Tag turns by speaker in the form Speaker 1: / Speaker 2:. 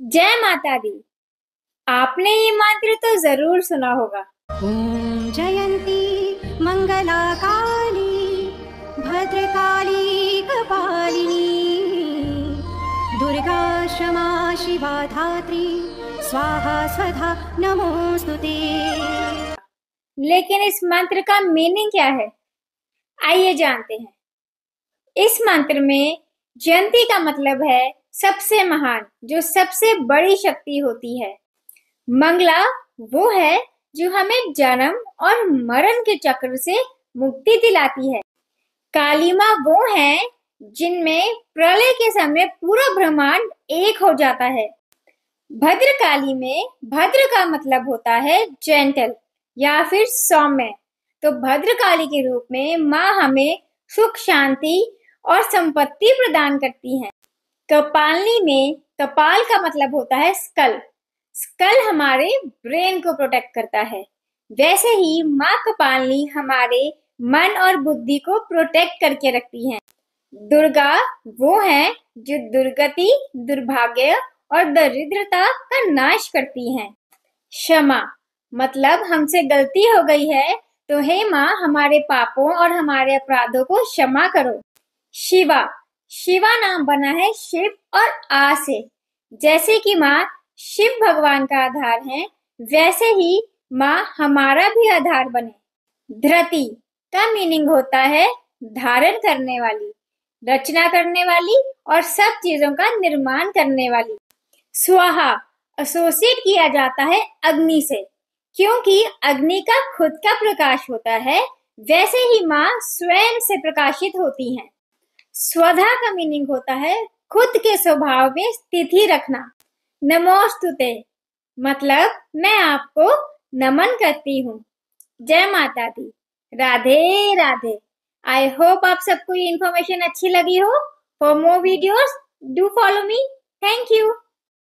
Speaker 1: जय माता दी। आपने ये मंत्र तो ज़रूर सुना होगा।
Speaker 2: ओम जयंती मंगला काली भद्रकाली कपालिनी दुर्गा क्षमा शिवा धात्री स्वाहा स्वधा नमोऽस्तु ते।
Speaker 1: लेकिन इस मंत्र का मीनिंग क्या है? आइए जानते हैं। इस मंत्र में जयंती का मतलब है सबसे महान, जो सबसे बड़ी शक्ति होती है। मंगला वो है जो हमें जन्म और मरण के चक्र से मुक्ति दिलाती है। काली माँ वो है जिनमें प्रलय के समय पूरा ब्रह्मांड एक हो जाता है। भद्रकाली में भद्र का मतलब होता है जेंटल या फिर सौम्य। तो भद्रकाली के रूप में माँ हमें सुख, शांति और संपत्ति प्रदान करती हैं। कपालनी में कपाल का मतलब होता है स्कल स्कल हमारे ब्रेन को प्रोटेक्ट करता है। वैसे ही माँ कपालनी हमारे मन और बुद्धि को प्रोटेक्ट करके रखती हैं। दुर्गा वो है जो दुर्गति, दुर्भाग्य और दरिद्रता का नाश करती हैं। क्षमा मतलब हमसे गलती हो गई है तो हे माँ, हमारे पापों और हमारे अपराधों को क्षमा करो। शिवा शिवा नाम बना है शिव और आ से। जैसे कि माँ शिव भगवान का आधार है, वैसे ही माँ हमारा भी आधार बने। धरती का मीनिंग होता है धारण करने वाली, रचना करने वाली और सब चीज़ों का निर्माण करने वाली। स्वाहा एसोसिएट किया जाता है अग्नि से, क्योंकि अग्नि का खुद का प्रकाश होता है, वैसे ही माँ स्वयं से प्रकाशित होती हैं। स्वधा का मीनिंग होता है, खुद के स्वभाव में स्थिति रखना। नमोस्तुते मतलब मैं आपको नमन करती हूँ। जय माता दी। राधे राधे। आई होप आप सबको ये इन्फॉर्मेशन अच्छी लगी हो। For more videos do follow me thank you